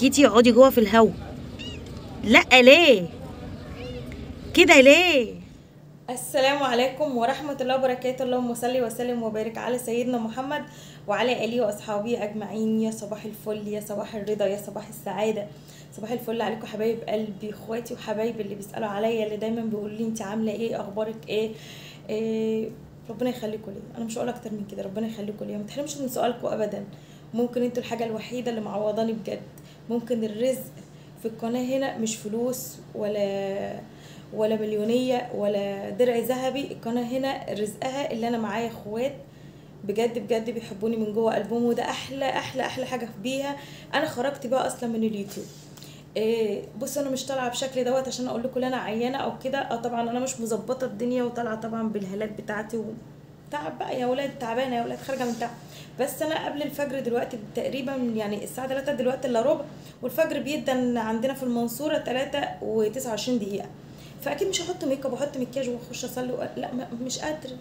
جيتي اقعدي جوه في الهوا. لا ليه؟ كده ليه؟ السلام عليكم ورحمة الله وبركاته. اللهم صل وسلم وبارك على سيدنا محمد وعلى آله وأصحابه أجمعين. يا صباح الفل يا صباح الرضا يا صباح السعادة. صباح الفل عليكم حبايب قلبي إخواتي وحبايبي اللي بيسألوا عليا اللي دايما بيقولوا لي انت عاملة إيه؟ أخبارك إيه, إيه؟ ربنا يخليكم لي أنا مش هقول أكتر من كده ربنا يخليكم لي ما تحرمش من سؤالكم ابدا. ممكن أنتوا الحاجة الوحيدة اللي معوضاني بجد. ممكن الرزق في القناة هنا مش فلوس ولا ولا مليونية ولا درع ذهبي. القناة هنا رزقها اللي أنا معايا إخوات بجد بجد بيحبوني من جوه قلبهم وده أحلى أحلى أحلى حاجة بيها. أنا خرجت بقى أصلا من اليوتيوب. إيه بص أنا مش طالعة بشكل دوت عشان أقول لكم إن أنا عيانة أو كده. آه طبعا أنا مش مظبطة الدنيا وطالعة طبعا بالهالات بتاعتي و... تعب بقى يا ولاد تعبانة يا ولاد خارجة من تعب. بس أنا قبل الفجر دلوقتي تقريبا يعني الساعة 3 دلوقتي إلا ربع والفجر بيدن عندنا في المنصورة 3 و29 دقيقة. فأكيد مش هحط make up وأحط مكياج وأخش أصلي لا مش قادره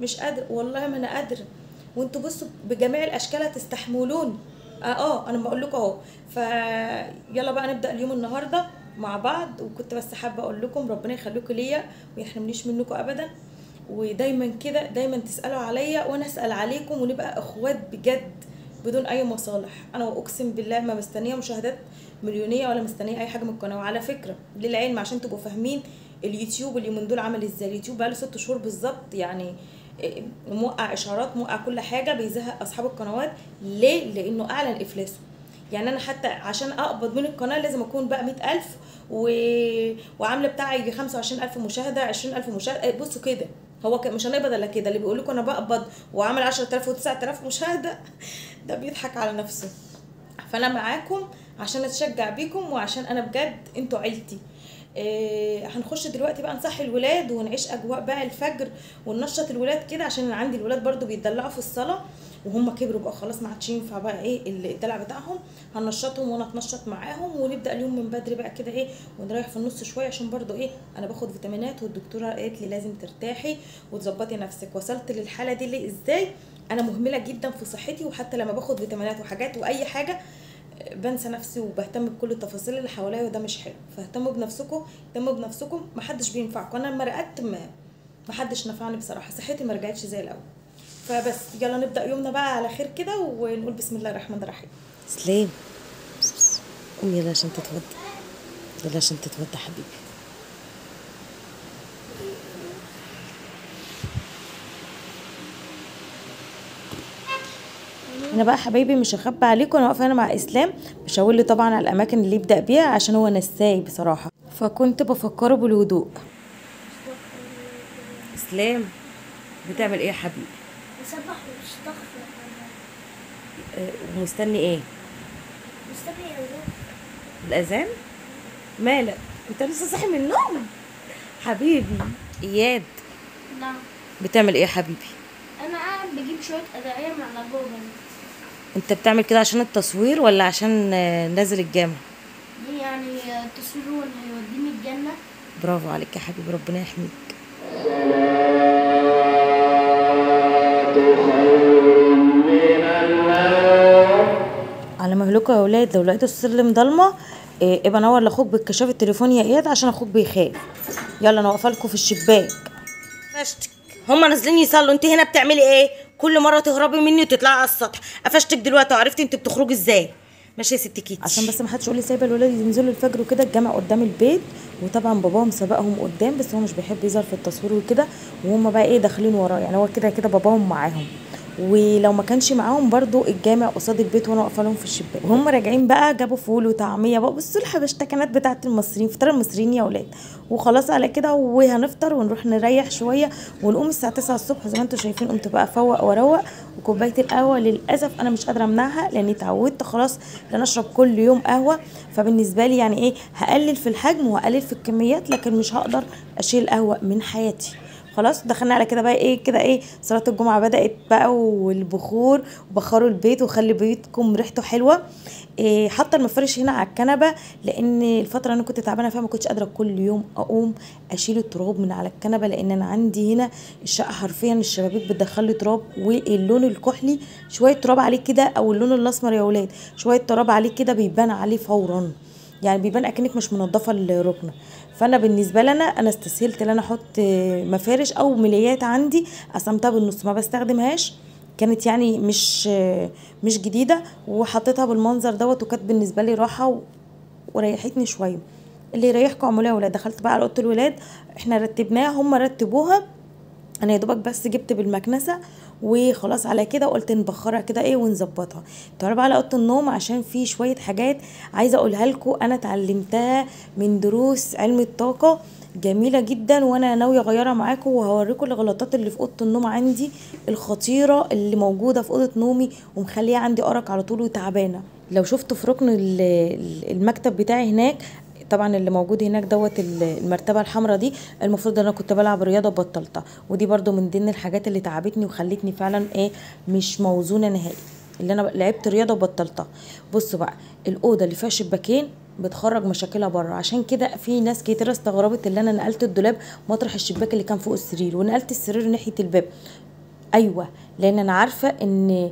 مش قادره والله ما أنا قادره وأنتوا بصوا بجميع الأشكال هتستحملوني آه, آه أنا بقول لكم أهو. فيلا بقى نبدأ اليوم النهارده مع بعض وكنت بس حابة أقول لكم ربنا يخليكم ليا ويحرمنيش منكم ابدا. ودايما كده دايما تسألوا عليا وأنا أسأل عليكم ونبقى إخوات بجد بدون أي مصالح. أنا أقسم بالله ما مستنية مشاهدات مليونية ولا مستنية أي حاجة من القناة. وعلى فكرة للعلم عشان تبقوا فاهمين اليوتيوب اليومين دول عامل إزاي. اليوتيوب بقاله ست شهور بالظبط يعني إيه، موقع إشعارات موقع كل حاجة بيزهق أصحاب القنوات. ليه؟ لأنه أعلن إفلاسه. يعني أنا حتى عشان أقبض من القناة لازم أكون بقى 100000 و... وعاملة بتاع يجي 25000 مشاهدة 20000 مشاهدة. إيه، بصوا كده. هو مش هنقبض إلا كده. اللي بيقول لكم أنا بقبض وعامل 10000 و9000 مشاهده ده بيضحك على نفسه. فأنا معاكم عشان أتشجع بيكم وعشان أنا بجد أنتوا عيلتي. إيه هنخش دلوقتي بقى نصحي الولاد ونعيش أجواء بقى الفجر وننشط الولاد كده عشان أنا عندي الولاد برضو بيتدلعوا في الصلاة. وهم كبروا بقى خلاص ما عادش ينفع بقى إيه الدلع بتاعهم. هننشطهم وأنا اتنشط معاهم ونبدأ اليوم من بدري بقى كده إيه ونريح في النص شوية عشان برضو إيه أنا باخد فيتامينات والدكتورة قالت لي لازم ترتاحي وتظبطي نفسك. وصلت للحالة دي ليه؟ إزاي؟ أنا مهملة جدا في صحتي وحتى لما باخد فيتامينات وحاجات وأي حاجة بنسى نفسي وبهتم بكل التفاصيل اللي حواليا وده مش حلو. فاهتموا بنفسكم اهتموا بنفسكم محدش بينفعكم. أنا لما رقدت ما محدش نفعني بصراحة. صحتي ما رجعتش زي الأول. فبس يلا نبدأ يومنا بقى على خير كده ونقول بسم الله الرحمن الرحيم. سلام. قوم يلا عشان تتوضى يلا عشان تتوضى حبيبي. أنا بقى حبايبي مش هخبي عليكم أنا واقفة هنا مع إسلام بشاور لي طبعا على الأماكن اللي يبدأ بيها عشان هو نساي بصراحة. فكنت بفكره بالهدوء. إسلام بتعمل إيه يا حبيبي؟ ومستني إيه؟ مستني أولاد الأذان؟ مالك؟ انت لسه صاحي من النوم؟ حبيبي إياد. نعم. بتعمل إيه يا حبيبي؟ أنا قاعد بجيب شوية أدعية من على جوجل. انت بتعمل كده عشان التصوير ولا عشان نازل الجامع؟ يعني التصوير هو اللي هيوديني الجنة. برافو عليك يا حبيبي ربنا يحميك. على مهلكوا يا أولاد لو لقيت السلم ضلمه إيه ابقى نور لاخوك بالكشاف التليفون يا إياد عشان أخوك بيخاف. يلا أنا واقفة لكم في الشباك. قفشتك. هما نازلين يصلوا انت هنا بتعملي إيه؟ كل مرة تهربي مني وتطلعي على السطح. قفشتك دلوقتي وعرفتي انت بتخرجي إزاي. ماشي يا ست كيتي عشان بس ما حدش يقول لي سايبة الولاد ينزلوا الفجر وكده الجامع قدام البيت. وطبعا باباهم سبقهم قدام بس هو مش بيحب يظهر في التصوير وكده. وهم بقى إيه داخلين وراه يعني هو كده كده باباهم معاهم. ولو ما كانش معاهم برضو الجامع قصاد البيت وأنا واقفة لهم في الشباك. وهم راجعين بقى جابوا فول وطعمية بقى. بصوا الحبشتكنات بتاعت المصريين فطار المصريين يا أولاد وخلاص على كده وهنفطر ونروح نريح شوية ونقوم الساعة 9 الصبح. زي ما أنتم شايفين قمت بقى أفوق وأروق. وكوباية القهوة للأسف أنا مش قادرة أمنعها لأني اتعودت خلاص إن أنا أشرب كل يوم قهوة. فبالنسبة لي يعني إيه هقلل في الحجم وهقلل في الكميات لكن مش هقدر أشيل قهوة من حياتي. خلاص دخلنا على كده بقى إيه كده إيه صلاة الجمعة بدأت بقى والبخور وبخروا البيت وخلي بيتكم ريحته حلوة. إيه حاطة المفرش هنا على الكنبة لأن الفترة أنا كنت تعبانة فيها ما كنتش قادرة كل يوم أقوم أشيل التراب من على الكنبة لأن أنا عندي هنا الشقة حرفيا الشبابيك بتدخل لي تراب واللون الكحلي شوية تراب عليه كده أو اللون الأسمر يا ولاد شوية تراب عليه كده بيبان عليه فورا. يعني بيبان أكنك مش منضفة الركنه فانا بالنسبة لنا أنا استسهلت ان أنا أحط مفارش أو ملايات عندي قسمتها بالنص ما بستخدمهاش. كانت يعني مش مش جديده وحطيتها بالمنظر دوت وكانت بالنسبة لي راحه وريحتني شوية. اللي يريحكم اعملوها يا ولاد دخلت بقى على اوضه الولاد إحنا رتبناها هم رتبوها أنا يا دوبك بس جبت بالمكنسة وخلاص على كده قلت نبخرها كده إيه ونظبطها. تعالوا بقى على أوضة النوم عشان في شوية حاجات عايزة أقولها لكم أنا اتعلمتها من دروس علم الطاقة جميلة جدا وأنا ناوية أغيرها معاكم وهوريكم الغلطات اللي في أوضة النوم عندي الخطيرة اللي موجودة في أوضة نومي ومخلية عندي أرق على طول وتعبانة. لو شفتوا في ركن ال- ال- المكتب بتاعي هناك طبعا اللي موجود هناك دوت ال- المرتبة الحمراء دي المفروض إن أنا كنت بلعب رياضة وبطلتها ودي برضو من ضمن الحاجات اللي تعبتني وخلتني فعلا إيه مش موزونة نهائي. اللي أنا لعبت رياضة وبطلتها. بصوا بقى الأوضة اللي فيها شباكين بتخرج مشاكلها بره. عشان كده في ناس كتير استغربت اللي أنا نقلت الدولاب مطرح الشباك اللي كان فوق السرير ونقلت السرير ناحية الباب. أيوه لأن أنا عارفة إن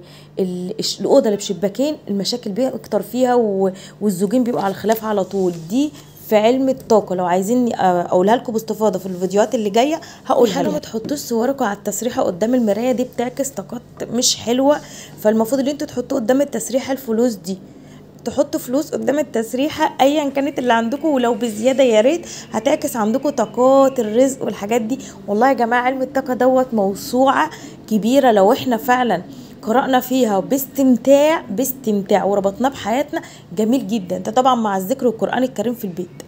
الأوضة اللي بشباكين المشاكل بيكتر فيها و- والزوجين بيبقوا على الخلاف على طول. دي في علم الطاقة. لو عايزيني أ- أقولها لكم باستفاضة في الفيديوهات اللي جاية هقولها لكم. ما تحطوش صوركم على التسريحة قدام المراية دي بتعكس طاقات مش حلوة. فالمفروض ان أنتوا تحطوا قدام التسريحة الفلوس دي. تحطوا فلوس قدام التسريحة ايا كانت اللي عندكم ولو بزيادة يا ريت هتعكس عندكم طاقات الرزق والحاجات دي. والله يا جماعة علم الطاقة دوت موسوعة كبيرة لو إحنا فعلا قرأنا فيها باستمتاع باستمتاع وربطناه بحياتنا. جميل جدا. ده طبعا مع الذكر والقرآن الكريم في البيت.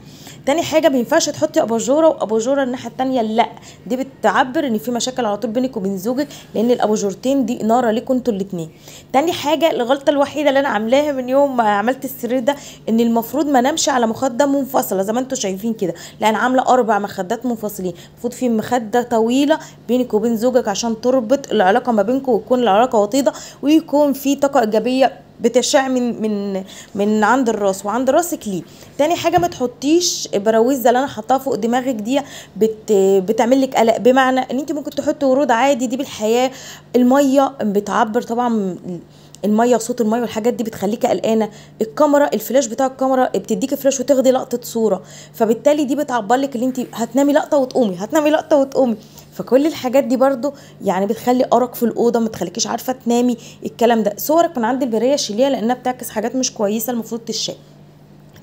تاني حاجة ما ينفعش تحطي أباجورة وأباجورة الناحية التانية لأ. دي بتعبر إن في مشاكل على طول بينك وبين زوجك لأن الأباجورتين دي اناره ليكوا أنتوا الاتنين. تاني حاجة الغلطة الوحيدة اللي أنا عاملاها من يوم ما عملت السرير ده إن المفروض ما نمشي على مخدة منفصلة زي ما أنتوا شايفين كده. لا أنا عاملة أربع مخدات منفصلين. المفروض في مخدة طويلة بينك وبين زوجك عشان تربط العلاقة ما بينكم وتكون العلاقة وطيدة ويكون في طاقة إيجابية بتشع من من من عند الراس وعند راسك ليه. تاني حاجة ما تحطيش براويز اللي أنا حطاها فوق دماغك دي بت بتعمل لك قلق. بمعنى إن أنت ممكن تحطي ورود عادي دي بالحياة. المية بتعبر طبعا المية وصوت المية والحاجات دي بتخليكي قلقانة. الكاميرا الفلاش بتاع الكاميرا بتديكي فلاش وتاخدي لقطة صورة. فبالتالي دي بتعبر لك إن أنت هتنامي لقطة وتقومي هتنامي لقطة وتقومي. فكل الحاجات دي برضو يعني بتخلي آرق في الأوضة ما تخليكيش عارفة تنامي الكلام ده. صورك من عند البرية شيليها لأنها بتعكس حاجات مش كويسة المفروض تشال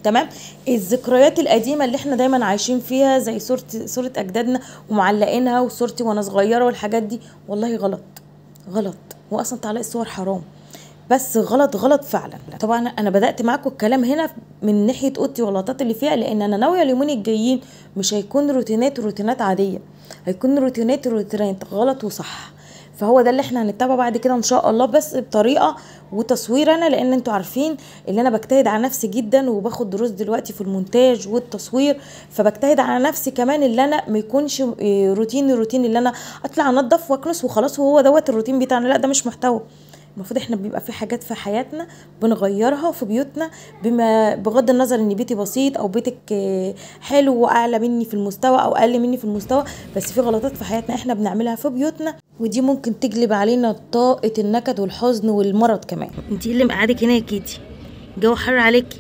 تمام؟ الذكريات القديمة اللي إحنا دايما عايشين فيها زي صوره صورة أجدادنا ومعلقينها وصورتي وأنا صغيرة والحاجات دي والله غلط غلط. واصلا تعليق الصور حرام. بس غلط غلط فعلا. طبعا أنا بدأت معاكم الكلام هنا من ناحية أوضتي واللقطات اللي فيها لأن أنا ناوية اليومين الجايين مش هيكون روتينات روتينات عادية. هيكون روتينات روتينات غلط وصح. فهو ده اللي إحنا هنتبعه بعد كده إن شاء الله بس بطريقة وتصوير أنا لأن أنتوا عارفين ان أنا بجتهد على نفسي جدا وباخد دروس دلوقتي في المونتاج والتصوير. فبجتهد على نفسي كمان اللي أنا ما يكونش إيه، روتين الروتين اللي أنا أطلع انضف وأكنس وخلاص وهو دوت الروتين بتاعنا. لا ده مش محتوى. المفروض إحنا بيبقى في حاجات في حياتنا بنغيرها في بيوتنا بما بغض النظر إن بيتي بسيط أو بيتك آه، حلو واعلى مني في المستوى أو أقل مني في المستوى بس في غلطات في حياتنا إحنا بنعملها في بيوتنا ودي ممكن تجلب علينا طاقة النكد والحزن والمرض كمان. انت إيه اللي مقعدك هنا يا كيتي؟ جو حر عليكي.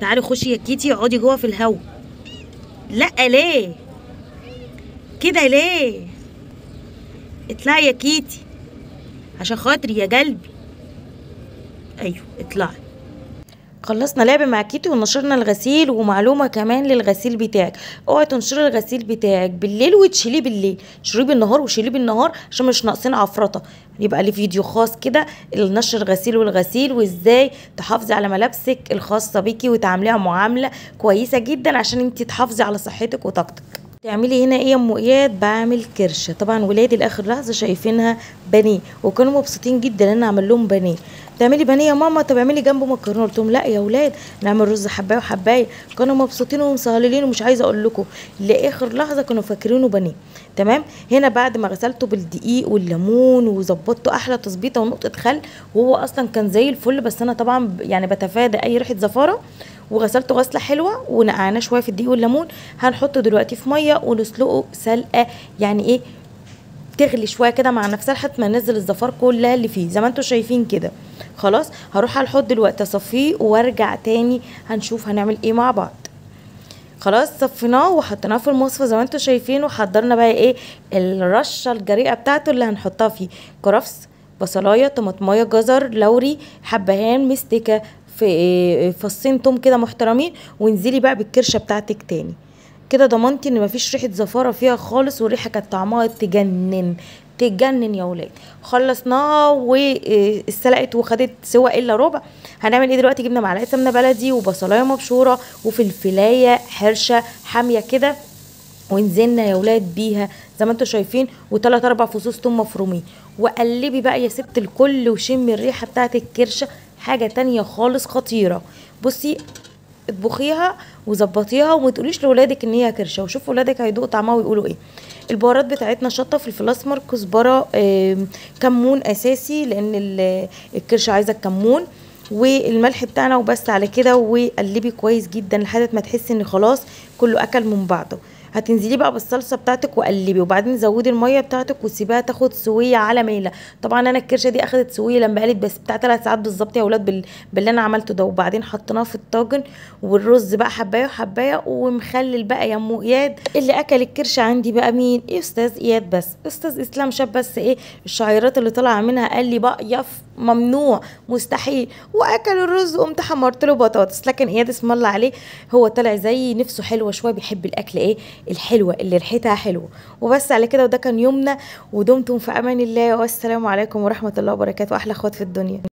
تعالي خشي يا كيتي اقعدي جوه في الهوا. لأ ليه؟ كده ليه؟ اطلعي يا كيتي. عشان خاطري يا قلبي. أيوه اطلعي. خلصنا لعب مع كيتي ونشرنا الغسيل ومعلومة كمان للغسيل بتاعك. اوعي تنشري الغسيل بتاعك بالليل وتشيليه بالليل. شيليه بالنهار وشيليه بالنهار عشان مش ناقصين عفرطة. يبقى لي فيديو خاص كده نشر الغسيل والغسيل وازاي تحافظي على ملابسك الخاصة بيكي وتعامليها معاملة كويسة جدا عشان انت تحافظي على صحتك وطاقتك. تعملي هنا إيه يا أم أياد؟ بعمل كرشة. طبعا ولادي لآخر لحظة شايفينها بانيه وكانوا مبسوطين جدا إن أنا أعمل لهم بانيه. تعملي بانيه يا ماما؟ طب اعملي جنبه مكرونة. قلت لهم لا يا أولاد نعمل رز حباية وحباية. كانوا مبسوطين ومسهلين ومش عايزة أقول لكم لآخر لحظة كانوا فاكرينه بانيه. تمام؟ هنا بعد ما غسلته بالدقيق والليمون وظبطته أحلى تظبيطة ونقطة خل وهو أصلا كان زي الفل بس أنا طبعا يعني بتفادى أي ريحة زفارة. وغسلته غسلة حلوة ونقعناه شوية في الدقيق والليمون. هنحطه دلوقتي في مية ونسلقه سلقة يعني إيه تغلي شوية كده مع نفسها لحد ما ننزل الزفار كلها اللي فيه. زي ما أنتم شايفين كده. خلاص هروح الحوض دلوقتي أصفيه وأرجع تاني هنشوف هنعمل إيه مع بعض. خلاص صفيناه وحطيناه في المصفى زي ما أنتم شايفين وحضرنا بقى إيه الرشة الجريئة بتاعته اللي هنحطها فيه. كرفس بصلاية طماطماية جزر لوري حبهان مستكة في إيه فصين توم كده محترمين وانزلي بقى بالكرشة بتاعتك تاني. كده ضمنتي إن مفيش ريحة زفارة فيها خالص والريحة كانت طعمها تجنن تجنن يا ولاد. خلصناها واستلقت وخدت سوا إلا ربع. هنعمل إيه دلوقتي؟ جبنا معلقة سمنة بلدي وبصلاية مبشورة وفلفلاية حرشة حامية كده. ونزلنا يا ولاد بيها زي ما أنتم شايفين وثلاث أربع فصوص توم مفرومين. وقلبي بقى يا ست الكل وشمي الريحة بتاعت الكرشة. حاجة تانية خالص خطيرة. بصي اطبخيها وظبطيها وما تقوليش لاولادك إن هي كرشة وشوفوا ولادك هيدوقوا طعمها ويقولوا إيه. البهارات بتاعتنا شطة فلفل أسمر كزبرة كمون أساسي لأن ال- الكرشة عايزة الكمون والملح بتاعنا وبس على كده وقلبي كويس جدا لحد ما تحسي إن خلاص كله أكل من بعضه. هتنزلي بقى بالصلصة بتاعتك وقلبي وبعدين زودي المية بتاعتك وسيبيها تاخد سوية على ميلة. طبعا أنا الكرشة دي أخدت سوية لما قالت بس بتاع ثلاث ساعات بالظبط يا أولاد بال... باللي أنا عملته ده. وبعدين حطيناه في الطاجن والرز بقى حباية وحباية ومخلل بقى يا ام إياد. اللي أكل الكرشة عندي بقى مين؟ إيه أستاذ إياد بس. أستاذ إسلام شاف بس إيه الشعيرات اللي طالعة منها قال لي بقى يف ممنوع مستحيل. وأكل الرز وقمت حمرت له بطاطس. لكن إياد اسم الله عليه هو طلع زي نفسه حلوة شوية بيحب الأكل إيه الحلوة اللي ريحتها حلوة. وبس على كده وده كان يومنا ودمتم في أمان الله والسلام عليكم ورحمة الله وبركاته أحلى اخوات في الدنيا.